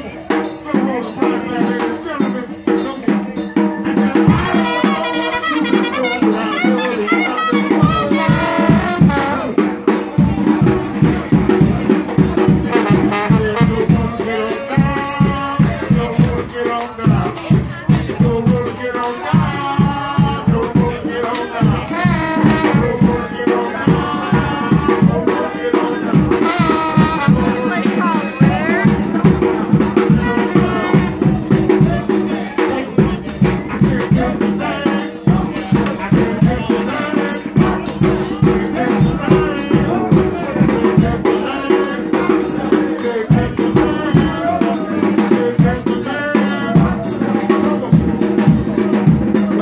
trouble.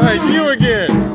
Nice, you again.